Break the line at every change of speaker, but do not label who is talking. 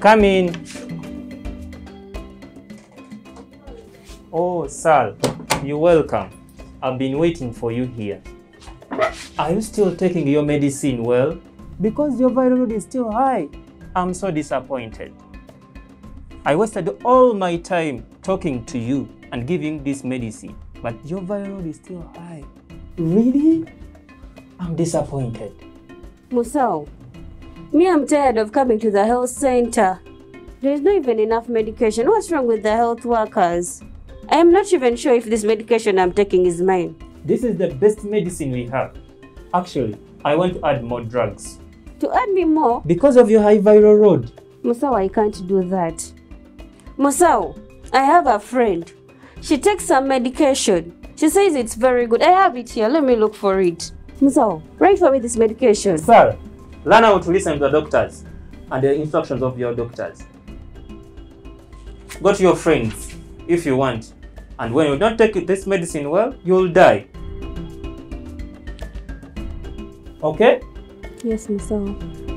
Come in. Oh, Sal, you're welcome. I've been waiting for you here. Are you still taking your medicine well? Because your viral load is still high. I'm so disappointed. I wasted all my time talking to you and giving this medicine, but your viral load is still high. Really? I'm disappointed.
Musau, me, I'm tired of coming to the health center. There's not even enough medication. What's wrong with the health workers? I am not even sure if this medication I'm taking is mine.
This is the best medicine we have. Actually, I want to add more drugs.
To add me more,
Because of your high viral load.
Musau, I can't do that. Musau, I have a friend. She takes some medication. She says it's very good. I have it here. Let me look for it. Musau, write for me this medication.
Sir, learn how to listen to the doctors and the instructions of your doctors. Go to your friends if you want. And when you don't take this medicine well, you'll die. Okay?
Yes, Musau.